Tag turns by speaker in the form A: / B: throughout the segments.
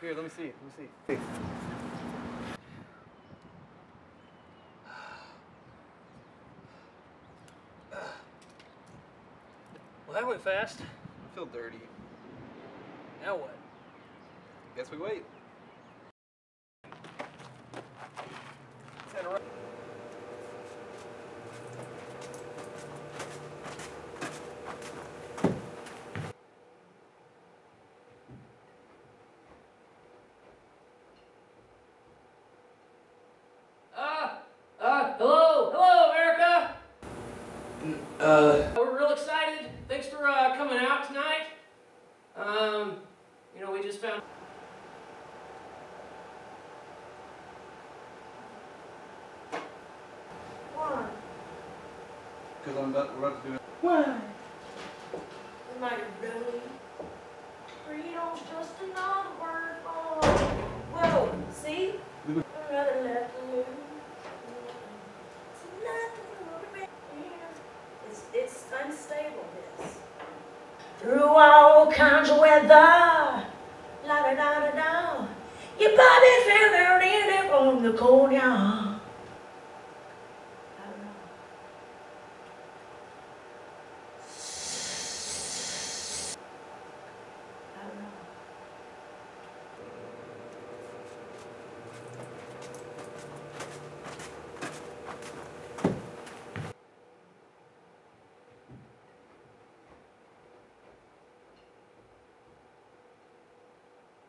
A: Here, let me see. Let me see.
B: Well, that went fast.
A: I feel dirty.
B: Now what?
A: Guess we wait.
B: Uh, uh, hello, hello, America.
A: Uh,
B: We're real excited. Thanks for uh, coming out tonight. Um, you know, we just found.
C: Why?
A: because I'm about, we're about to do it.
C: Why? Am I really? Freedom's just another word for. Whoa, see?
A: We
C: Another left It's, it's unstable, this. Through all kinds of weather. La da da da da. Your body feathered in it from the cold yard. I don't know. I don't know.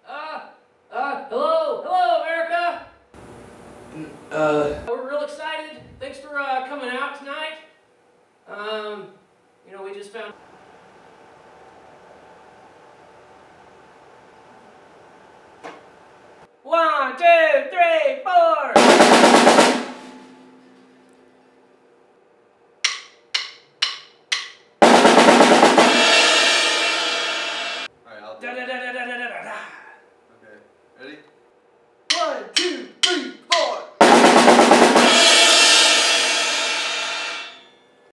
B: Uh, uh, hello, hello, America.
A: Uh,
B: We're real excited. Thanks for uh, coming out tonight. Um, you know, we just found. One, two, three, four. da, da, da.
A: Okay. Ready?
B: One, two,